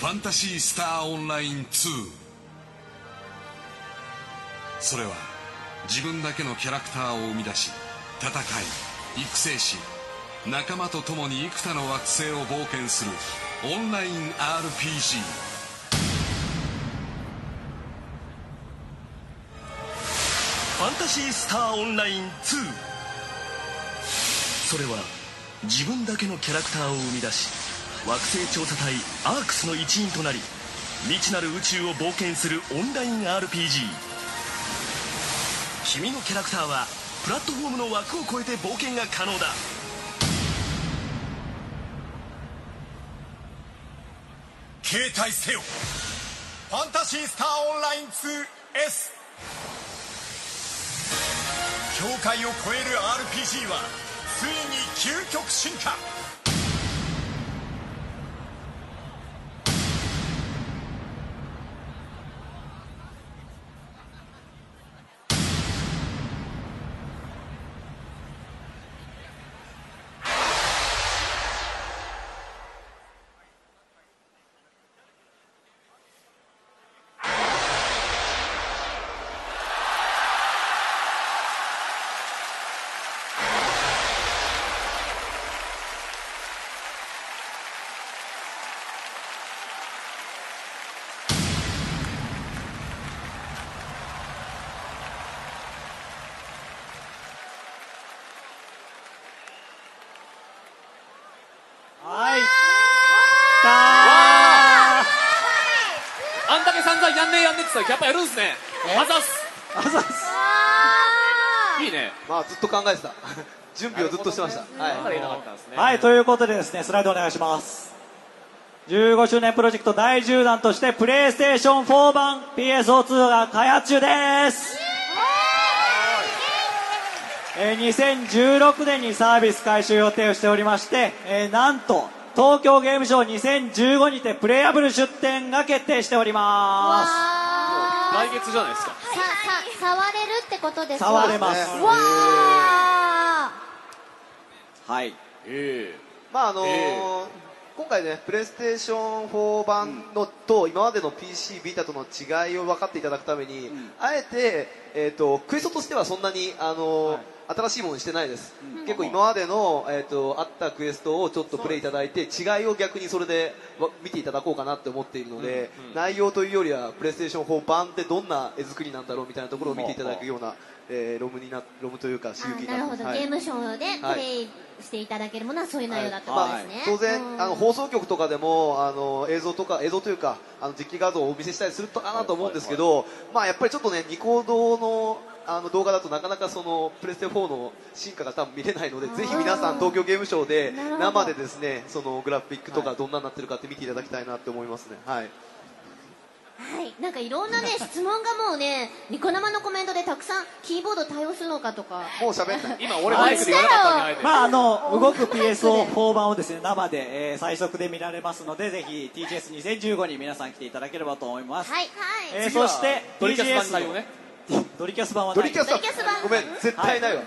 ファンタシースターオンライン2それは自分だけのキャラクターを生み出し戦い育成し仲間と共に幾多の惑星を冒険するオンライン RPG ファンタシースターオンライン2それは自分だけのキャラクターを生み出し惑星調査隊アークスの一員となり未知なる宇宙を冒険するオンライン RPG 君のキャラクターはプラットフォームの枠を超えて冒険が可能だ。携帯せよ。ファンタシースターオンライン 2S 境界を超える RPG はついに究極進化はいあんだけ散々やんねえやんねえって言ったらやっぱやるんすね。あざっす。あざっす。いいね。まあずっと考えてた。準備をずっとしてました、はい。ね。はい、ということでですね、スライドお願いします。15周年プロジェクト第10弾として、プレイステーション4版 PSO2 が開発中です。えー2016年にサービス開始予定をしておりまして、えーなんと、東京ゲームショウ2015にてプレイアブル出展が決定しておりま来月じゃないですか。さ、さ、触れるってことですす。か？触れます。ねわー。はい。えまああのーえ今回ねプレイステーション4版のと今までの PC ビータとの違いを分かっていただくために、あえて、えー、とクエストとしてはそんなに、あのー新しいものにしてないです、結構今までの、えー、とあったクエストをちょっとプレイいただいて違いを逆にそれでわ見ていただこうかなって思っているので、内容というよりはプレイステーション4版ってどんな絵作りなんだろうみたいなところを見ていただくような、えーロムになロムというか刺激にあなるほど、はい。ゲームショーでプレイしていただけるものはそういう内容だったことですね、当然、うん。あの放送局とかでもあの映像とか映像というかあの実機画像をお見せしたりするとかなと思うんですけど、まあやっぱりちょっとねニコ動のあの動画だとなかなかそのプレステ4の進化が多分見れないのでぜひ皆さん東京ゲームショウで生でですねそのグラフィックとかどんなになってるかって見ていただきたいなって思いますね。はい。はい、なんかいろんなね 質問がもうねニコ生のコメントでたくさんキーボード対応するのかとか。もう喋んない。今俺マイクで言わなかったんまああの動く PSO4 版をですね生で、えー最速で見られますのでぜひ TGS2015 に皆さん来ていただければと思います、はい。えー次はそしてドリキャス版 TGS 対応ねドリキャス版はない。ドリキャスはドリキャス版ごめん絶対ないわ、